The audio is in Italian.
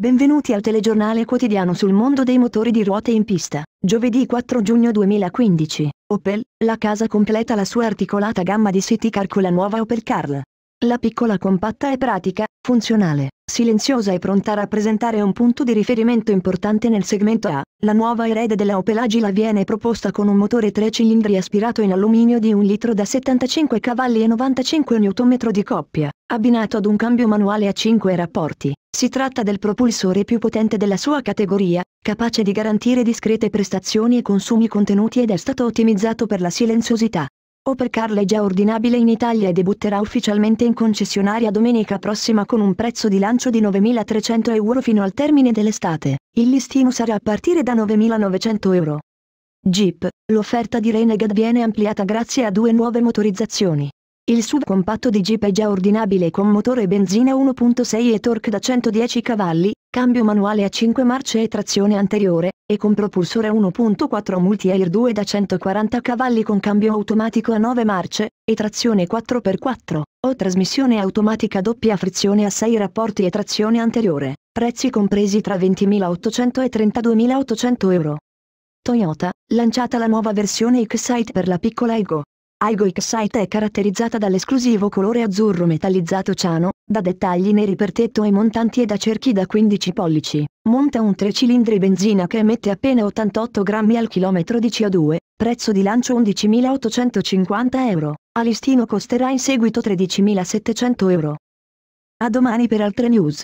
Benvenuti al telegiornale quotidiano sul mondo dei motori di ruote in pista. Giovedì 4 giugno 2015. Opel, la casa completa la sua articolata gamma di city car con la nuova Opel Carl. La piccola compatta è pratica, funzionale, silenziosa e pronta a rappresentare un punto di riferimento importante nel segmento A. La nuova erede della Opel Agila viene proposta con un motore 3 cilindri aspirato in alluminio di 1 litro da 75 cavalli e 95 Nm di coppia, abbinato ad un cambio manuale a 5 rapporti. Si tratta del propulsore più potente della sua categoria, capace di garantire discrete prestazioni e consumi contenuti ed è stato ottimizzato per la silenziosità. Opel Carl è già ordinabile in Italia e debutterà ufficialmente in concessionaria domenica prossima con un prezzo di lancio di 9.300 euro fino al termine dell'estate. Il listino sarà a partire da 9.900 euro. Jeep, l'offerta di Renegade viene ampliata grazie a due nuove motorizzazioni. Il subcompatto di Jeep è già ordinabile con motore benzina 1.6 e torque da 110 cavalli, cambio manuale a 5 marce e trazione anteriore, e con propulsore 1.4 Multi-Air 2 da 140 cavalli con cambio automatico a 9 marce, e trazione 4x4, o trasmissione automatica doppia frizione a 6 rapporti e trazione anteriore, prezzi compresi tra 20.800 e 32.800 euro. Toyota, lanciata la nuova versione Excite per la piccola Ego. Aigo Excite è caratterizzata dall'esclusivo colore azzurro metallizzato ciano, da dettagli neri per tetto e montanti e da cerchi da 15 pollici. Monta un 3 cilindri benzina che emette appena 88 grammi al chilometro di CO2, prezzo di lancio 11.850 euro. A listino costerà in seguito 13.700 euro. A domani per altre news.